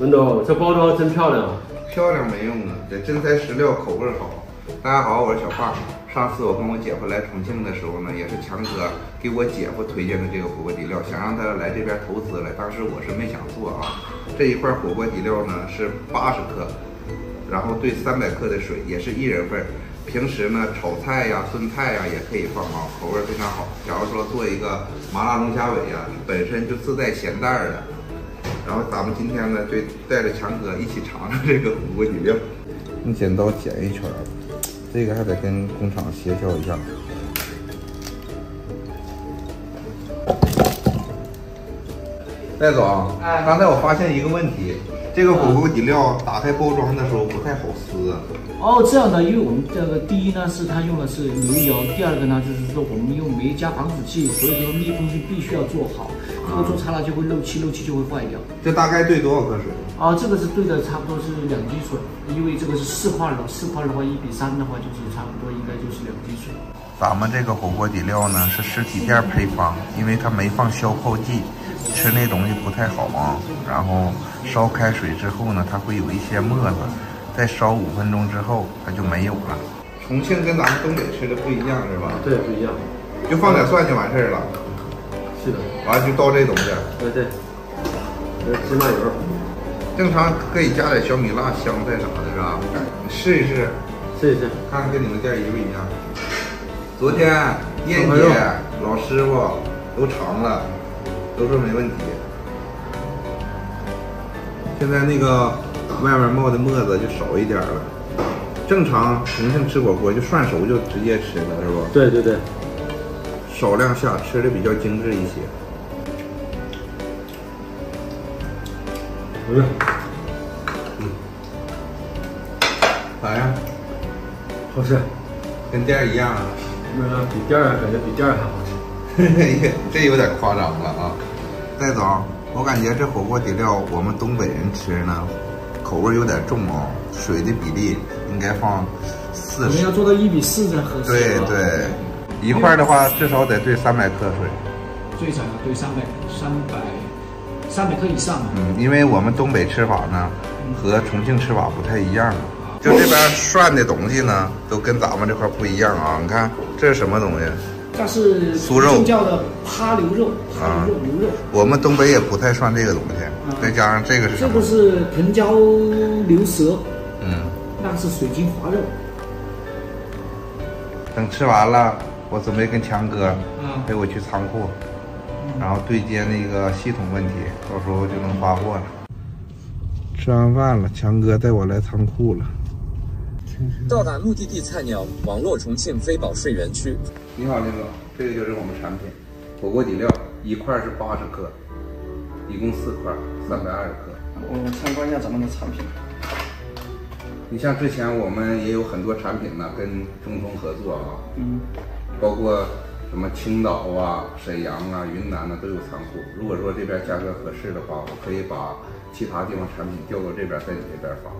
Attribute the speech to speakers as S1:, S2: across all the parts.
S1: 文总，这包装真漂亮！
S2: 漂亮没用啊，这真材实料，口味好。大家好，我是小胖。上次我跟我姐夫来重庆的时候呢，也是强哥给我姐夫推荐的这个火锅底料，想让他来这边投资来。当时我是没想做啊。这一块火锅底料呢是八十克，然后兑三百克的水，也是一人份。平时呢炒菜呀、炖菜呀也可以放啊，口味非常好。假如说做一个麻辣龙虾尾呀，本身就自带咸淡的。然后咱们今天呢，就带着强哥一起尝尝这个火锅底料。用剪刀剪一圈，这个还得跟工厂协调一下。戴总，刚才我发现一个问题。这个火锅底料打开包装的时候不太好撕。
S3: 哦，这样的，因为我们这个第一呢是它用的是牛油，第二个呢就是说我们又没加防腐剂，所以说密封性必须要做好，如果做差了就会漏气，漏气就会坏掉。
S2: 这大概兑多少克水？
S3: 啊，这个是兑的差不多是两斤水，因为这个是四块的，四块的话一比三的话就是差不多应该就是两斤水。
S2: 咱们这个火锅底料呢是实体店配方，因为它没放消泡剂。吃那东西不太好啊，然后烧开水之后呢，它会有一些沫子，再烧五分钟之后它就没有了。重庆跟咱们东北吃的不一样是吧？
S1: 对，不一样。
S2: 就放点蒜就完事儿了。
S1: 是的。
S2: 完了就倒这东西。
S1: 对对。芝麻油。
S2: 正常可以加点小米辣、香菜啥的，是吧？你试一试。
S1: 试一试，
S2: 看看跟你们店一不一样。昨天燕姐老师傅都尝了。都说没问题。现在那个外面冒的沫子就少一点了。正常重庆吃火锅就涮熟就直接吃了，是不？
S1: 对对对。
S2: 少量下，吃的比较精致一些。
S1: 嗯。
S2: 嗯。咋样？
S1: 好吃。
S2: 跟店一样啊？
S1: 嗯，比店感觉比店还好吃。
S2: 这有点夸张了啊！戴总，我感觉这火锅底料我们东北人吃呢，口味有点重哦。水的比例应该放四十。我
S3: 们要做到一比四才合适。
S2: 对对，一块的话至少得兑三百克水。
S3: 最少要兑三百三百三百克以上。
S2: 嗯，因为我们东北吃法呢和重庆吃法不太一样，就这边涮的东西呢都跟咱们这块不一样啊。你看这是什么东西？
S3: 这是
S2: 酥肉
S3: 叫的趴牛肉，趴牛肉牛肉。
S2: 我们东北也不太涮这个东西，再加上这个是什
S3: 么？这个是藤椒牛舌，
S2: 嗯，
S3: 那是水晶滑肉。
S2: 等吃完了，我准备跟强哥陪我去仓库，然后对接那个系统问题，到时候就能发货了。吃完饭了，强哥带我来仓库了。
S4: 到达目的地菜鸟网络重庆非保税园区。
S2: 你好，林总，这个就是我们产品，火锅底料，一块是八十克，一共四块，三百二十克。
S3: 我参观一下咱们的产品。
S2: 你像之前我们也有很多产品呢，跟中通合作啊，
S3: 嗯，
S2: 包括什么青岛啊、沈阳啊、云南呢都有仓库。如果说这边价格合适的话，我可以把其他地方产品调到这边，在你这边发。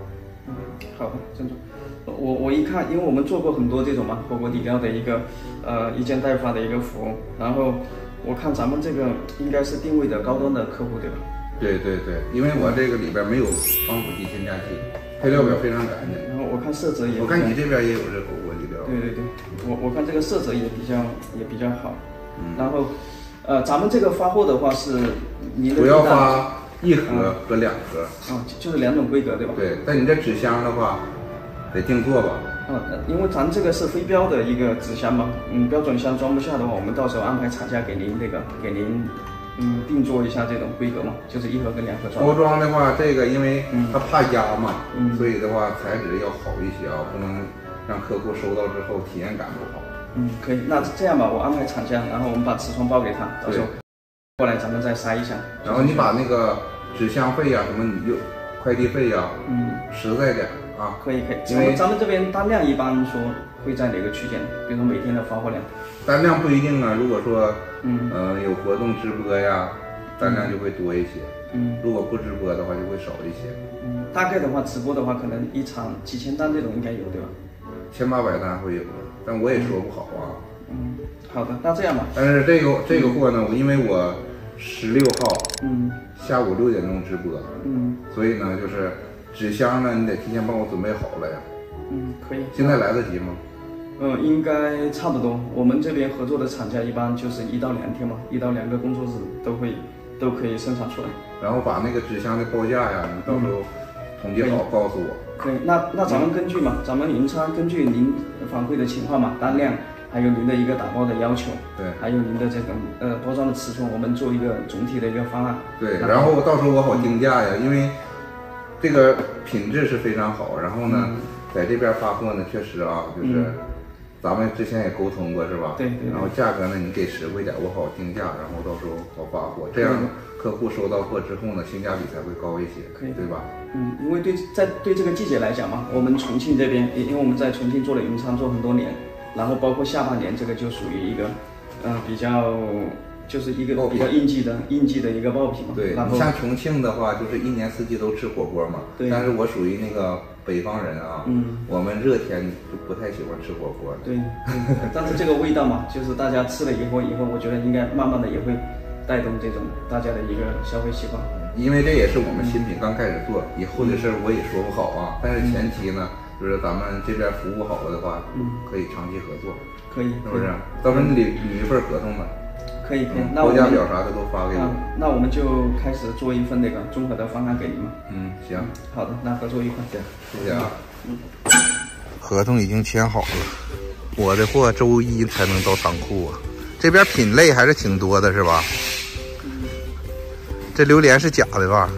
S3: 嗯，好的，郑总。我我一看，因为我们做过很多这种嘛火锅底料的一个呃一件代发的一个服务，然后我看咱们这个应该是定位的高端的客户，对吧？
S2: 对对对，因为我这个里边没有防腐剂、添加剂，配料表非常干净。
S3: 然后我看色泽也，
S2: 我看你这边也有这火锅底料。
S3: 对对对，我我看这个色泽也比较也比较好。嗯。然后呃，咱们这个发货的话是，
S2: 主要发一盒和两盒。
S3: 啊，就是两种规格，对吧？
S2: 对，但你这纸箱的话。得定做吧，
S3: 嗯，因为咱这个是非标的一个纸箱嘛，嗯，标准箱装不下的话，我们到时候安排厂家给您这个，给您，嗯，定做一下这种规格嘛，就是一盒跟两盒装。
S2: 包装的话，这个因为它怕压嘛，嗯，所以的话材质要好一些啊，不能让客户收到之后体验感不好。
S3: 嗯，可以，那这样吧，我安排厂家，然后我们把尺寸报给他，到时候过来咱们再筛一下。
S2: 然后你把那个纸箱费呀，什么你就快递费呀，
S3: 嗯，
S2: 实在点。
S3: 啊，可以可以，因为咱们这边单量一般说会在哪个区间？比如说每天的发货量，
S2: 单量不一定啊。如果说，嗯，呃，有活动直播呀，单量就会多一些。嗯，如果不直播的话，就会少一些。
S3: 嗯，大概的话，直播的话，可能一场几千单这种应该有，对吧？
S2: 千八百单会有，但我也说不好啊。
S3: 嗯，好的，那这样吧。
S2: 但是这个这个货呢，我因为我十六号
S3: 嗯
S2: 下午六点钟直播，
S3: 嗯
S2: 所以呢，就是纸箱呢，你得提前帮我准备好了呀。
S3: 嗯，可以。
S2: 现在来得及吗？
S3: 嗯，应该差不多。我们这边合作的厂家一般就是一到两天嘛，一到两个工作日都会都可以生产出来。
S2: 然后把那个纸箱的报价呀，你到时候统计好告诉我。
S3: 可以，那那咱们根据嘛，咱们银川根据您反馈的情况嘛，单量，还有您的一个打包的要求，
S2: 对
S3: 还有您的这个呃包装的尺寸，我们做一个总体的一个方案。
S2: 对，然后到时候我好定价呀，因为这个品质是非常好。然后呢，在这边发货呢，确实啊，就是
S3: 嗯
S2: 咱们之前也沟通过是吧？
S3: 对对对
S2: 然后价格呢，你给实惠点，我好定价，然后到时候好发货，这样客户收到货之后呢，性价比才会高一些，
S3: 可以
S2: 对吧？
S3: 嗯，因为对在对这个季节来讲嘛，我们重庆这边，因因为我们在重庆做了云仓做很多年，然后包括下半年这个就属于一个，呃，比较就是一个比较应季的应季的一个爆品嘛。
S2: 对
S3: 然后
S2: 你像重庆的话，就是一年四季都吃火锅嘛。
S3: 对
S2: 但是我属于那个北方人啊，
S3: 嗯，
S2: 我们热天就不太喜欢吃火锅。
S3: 对，对但是这个味道嘛，就是大家吃了以后，以后我觉得应该慢慢的也会带动这种大家的一个消费习惯。
S2: 因为这也是我们新品刚开始做，以后的事儿我也说不好啊。但是前提呢，就是咱们这边服务好了的话，
S3: 嗯
S2: 可以长期合作，
S3: 可以，
S2: 是不是？到时候你捋捋一份合同吧，
S3: 可以可以
S2: 嗯，报价
S3: 那我们
S2: 表啥的都发给我。
S3: 啊，那我们就开始做一份那个综合的方案给您嘛。
S2: 嗯，行，
S3: 好的，那合作愉快。
S2: 行谢谢啊。嗯合同已经签好了，我的货周一才能到仓库啊。这边品类还是挺多的，是吧？这榴莲是假的吧？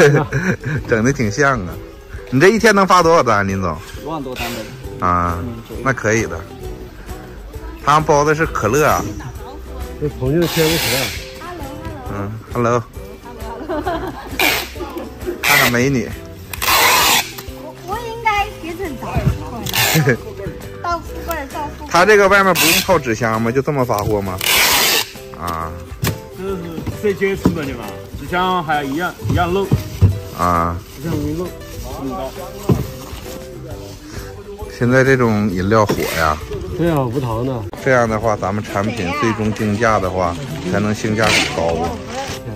S2: 整的挺像啊。你这一天能发多少单，林总？
S3: 十万多单呗，
S2: 啊
S3: 嗯，
S2: 那可以的。他们包的是可乐啊。
S1: 这朋友的天不可
S2: 嗯，Hello。看看美女，
S5: 我我应该变成到富贵了，到富贵了，到富贵。
S2: 他这个外面不用套纸箱吗？就这么发货吗？啊
S6: 这是设计成本的嘛，纸箱还一样一样漏，
S2: 啊！
S6: 纸箱容易漏，很高。
S2: 现在这种饮料火呀，
S1: 对啊，无糖的。
S2: 这样的话，咱们产品最终定价的话，才能性价比高啊。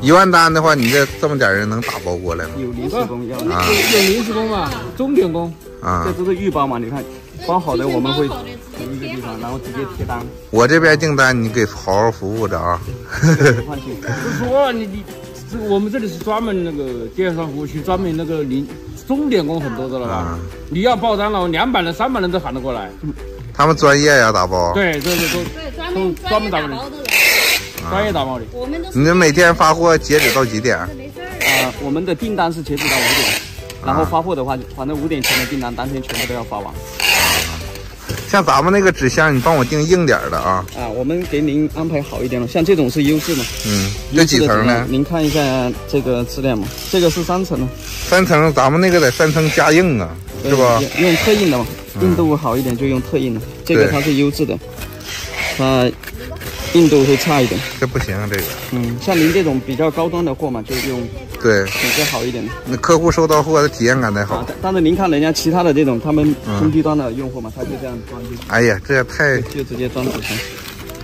S2: 一万单的话，你这这么点人能打包过来吗？
S3: 有临时工要
S2: 啊
S6: 有临时工嘛，钟点工，
S2: 啊
S3: 这！都是预包嘛，你看包好的我们会统一个地方，然后直接贴单，
S2: 我这边订单你给好好服务着啊。
S3: 不放心。
S6: 不是说你你，这我们这里是专门那个电商服务区，专门那个临钟点工很多的了吧
S2: 啊？
S6: 你要爆单了，两百人、三百人都喊得过来。
S2: 他们专业呀，打包。
S6: 对对对，都
S5: 对，专
S6: 门
S5: 门专门打包的人，
S6: 专业打包的。
S5: 我们都是
S2: 你这每天发货截止到几点？
S5: 啊。
S3: 呃，我们的订单是截止到五点，然后发货的话，反正五点前的订单当天全部都要发完。
S2: 像咱们那个纸箱，你帮我订硬点的啊。
S3: 啊，我们给您安排好一点了，像这种是优质的。
S2: 嗯，这几层呢？
S3: 您看一下这个质量嘛，这个是三层的，
S2: 三层，咱们那个得三层加硬啊，是吧？
S3: 用特硬的嘛，硬度好一点就用特硬的，这个它是优质的，它硬度会差一点。
S2: 这不行啊，这个。
S3: 嗯，像您这种比较高端的货嘛，就用
S2: 对，
S3: 品质好一点的。
S2: 那客户收到货的体验感得
S3: 啊
S2: 好。，
S3: 但但是您看人家其他的这种，他们
S2: 嗯
S3: 中低端的用户嘛，他就这样装就
S2: 哎呀，这也太，
S3: 就直接装纸箱。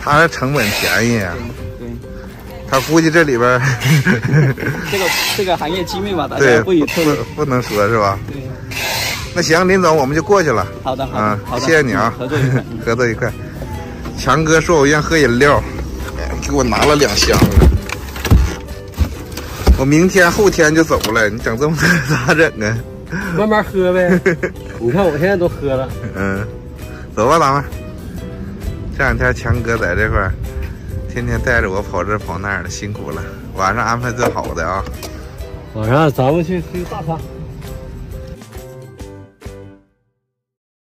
S2: 他这成本便宜啊，
S3: 对，
S2: 他估计这里边儿
S3: 这个这个行业机密嘛，大
S2: 对
S3: 家不予透露。
S2: 不不能说是吧？
S3: 对，
S2: 那行，林总，我们就过去了。
S3: 好的好
S2: 啊
S3: 的好的，
S2: 谢谢你啊
S3: 嗯合作愉快。嗯
S2: 合作愉快。强哥说我愿喝饮料，哎给我拿了两箱子。我明天后天就走了，你整这么多咋整啊？
S1: 慢慢喝呗。你看我现在都喝了。
S2: 嗯，走吧，咱们。这两天强哥在这块儿，天天带着我跑这跑那儿的，辛苦了。晚上安排最好的啊。
S1: 晚上咱们去吃大餐。